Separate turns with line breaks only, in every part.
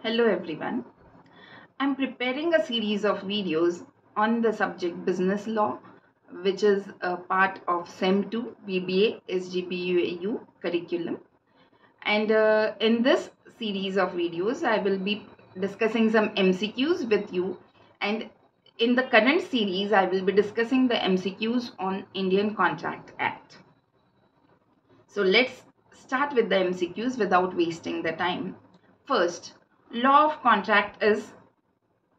Hello everyone. I'm preparing a series of videos on the subject business law, which is a part of SEM 2 BBA SGPUAU curriculum. And uh, in this series of videos, I will be discussing some MCQs with you. And in the current series, I will be discussing the MCQs on Indian Contract Act. So let's start with the MCQs without wasting the time. First, law of contract is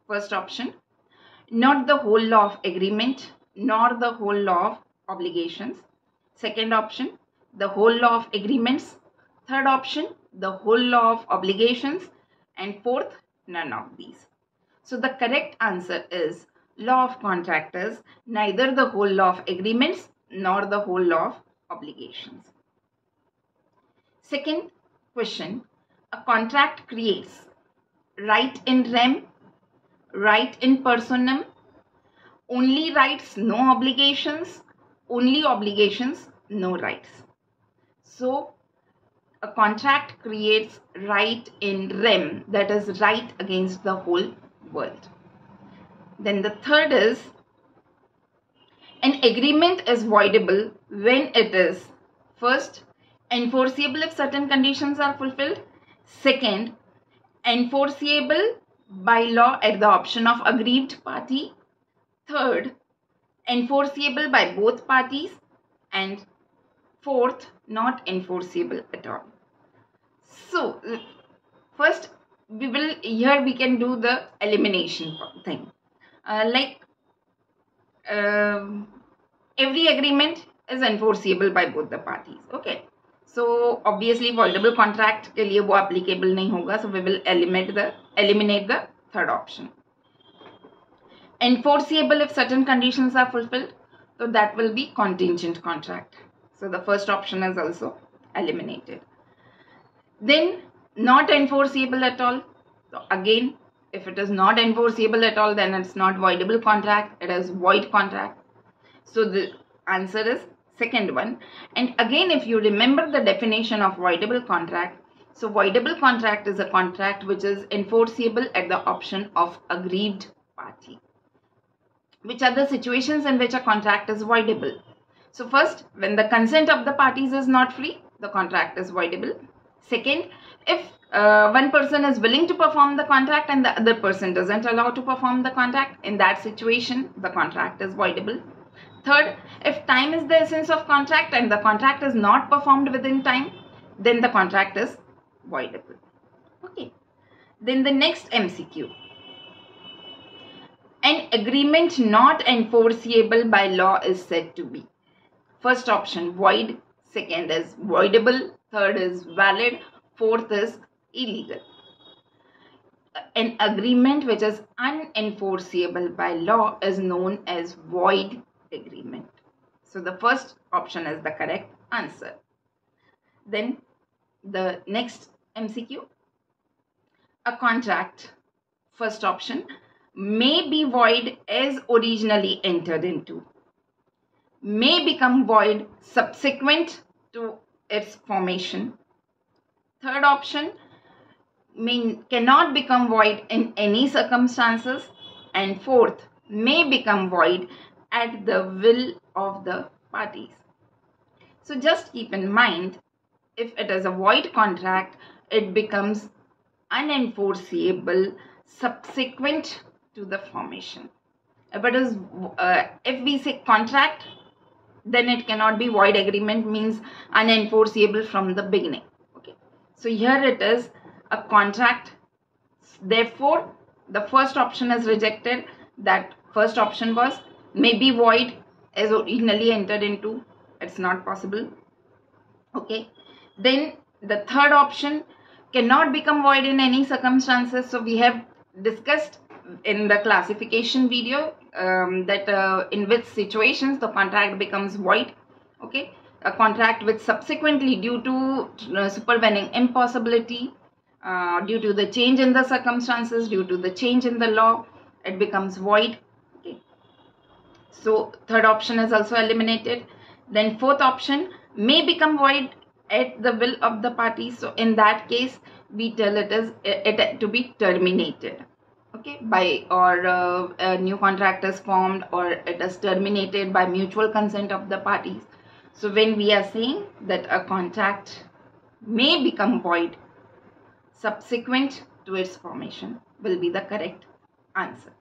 first option, not the whole law of agreement nor the whole law of obligations. Second option, the whole law of agreements. Third option, the whole law of obligations. And fourth, none of these. So the correct answer is law of contract is neither the whole law of agreements nor the whole law of obligations. Second question, a contract creates right in rem, right in personam, only rights, no obligations, only obligations, no rights. So, a contract creates right in rem, that is right against the whole world. Then the third is an agreement is voidable when it is first enforceable if certain conditions are fulfilled, second enforceable by law at the option of aggrieved party. Third, enforceable by both parties. And fourth, not enforceable at all. So, first we will, here we can do the elimination thing. Uh, like um, every agreement is enforceable by both the parties. Okay. So obviously वॉल्डेबल contract के लिए वो applicable नहीं होगा so we will eliminate the eliminate the third option enforceable if certain conditions are fulfilled so that will be contingent contract so the first option is also eliminated then not enforceable at all so again if it is not enforceable at all then it's not voidable contract it is void contract so the answer is second one. And again if you remember the definition of voidable contract so voidable contract is a contract which is enforceable at the option of aggrieved party which are the situations in which a contract is voidable. So first when the consent of the parties is not free the contract is voidable. Second if uh, one person is willing to perform the contract and the other person doesn't allow to perform the contract in that situation the contract is voidable Third, if time is the essence of contract and the contract is not performed within time, then the contract is voidable. Okay. Then the next MCQ. An agreement not enforceable by law is said to be. First option void, second is voidable, third is valid, fourth is illegal. An agreement which is unenforceable by law is known as void agreement. So the first option is the correct answer. Then the next MCQ. A contract, first option, may be void as originally entered into. May become void subsequent to its formation. Third option, may, cannot become void in any circumstances. And fourth, may become void at the will of the parties. So just keep in mind, if it is a void contract, it becomes unenforceable subsequent to the formation. If it is, uh, if we say contract, then it cannot be void agreement means unenforceable from the beginning. Okay. So here it is a contract. Therefore, the first option is rejected. That first option was may be void as originally entered into. It's not possible. Okay. Then the third option cannot become void in any circumstances. So we have discussed in the classification video um, that uh, in which situations the contract becomes void. Okay. A contract which subsequently due to uh, supervening impossibility uh, due to the change in the circumstances due to the change in the law it becomes void so third option is also eliminated. Then fourth option may become void at the will of the party. So in that case, we tell it is it to be terminated okay by or uh, a new contract is formed or it is terminated by mutual consent of the parties so when we are saying that a contract may become void subsequent to its formation will be the correct answer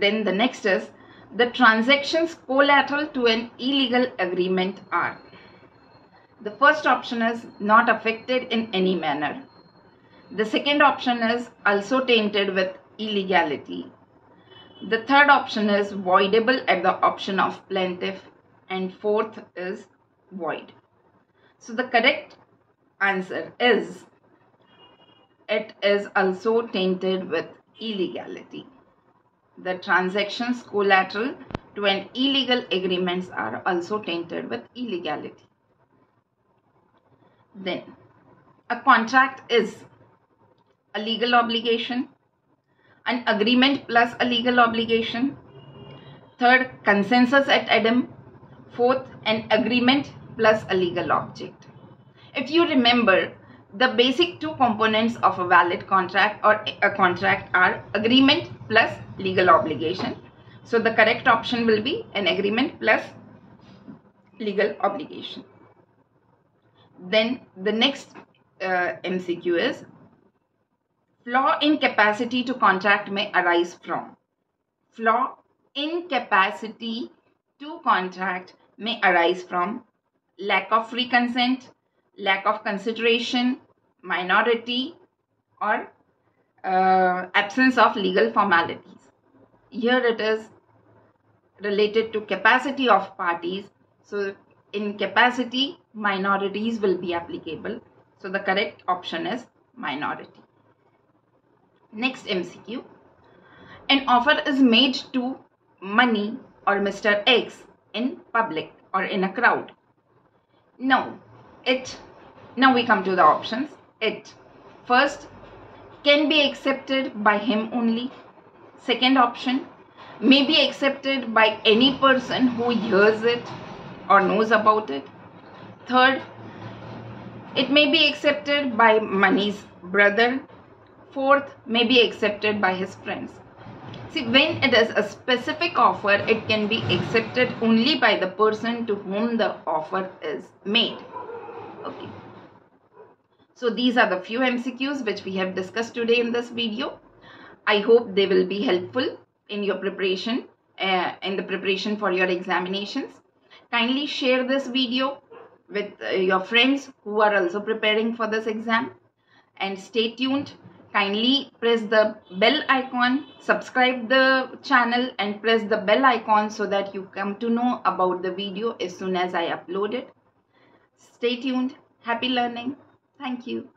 then the next is the transactions collateral to an illegal agreement are the first option is not affected in any manner. The second option is also tainted with illegality. The third option is voidable at the option of plaintiff. And fourth is void. So the correct answer is it is also tainted with illegality. The transactions collateral to an illegal agreements are also tainted with illegality. Then, a contract is a legal obligation, an agreement plus a legal obligation, third, consensus ad idem, fourth, an agreement plus a legal object. If you remember, the basic two components of a valid contract or a contract are agreement plus legal obligation. So the correct option will be an agreement plus legal obligation. Then the next uh, MCQ is flaw in capacity to contract may arise from. Flaw in capacity to contract may arise from lack of free consent, lack of consideration, minority or uh, absence of legal formalities. Here it is related to capacity of parties. So in capacity, minorities will be applicable. So the correct option is minority. Next MCQ. An offer is made to money or Mr. X in public or in a crowd. Now, it, now we come to the options. It, first, can be accepted by him only. Second option, may be accepted by any person who hears it or knows about it. Third, it may be accepted by money's brother. Fourth, may be accepted by his friends. See, when it is a specific offer, it can be accepted only by the person to whom the offer is made. Okay. So these are the few MCQs which we have discussed today in this video. I hope they will be helpful in your preparation, uh, in the preparation for your examinations. Kindly share this video with uh, your friends who are also preparing for this exam and stay tuned. Kindly press the bell icon, subscribe the channel and press the bell icon so that you come to know about the video as soon as I upload it. Stay tuned. Happy learning. Thank you.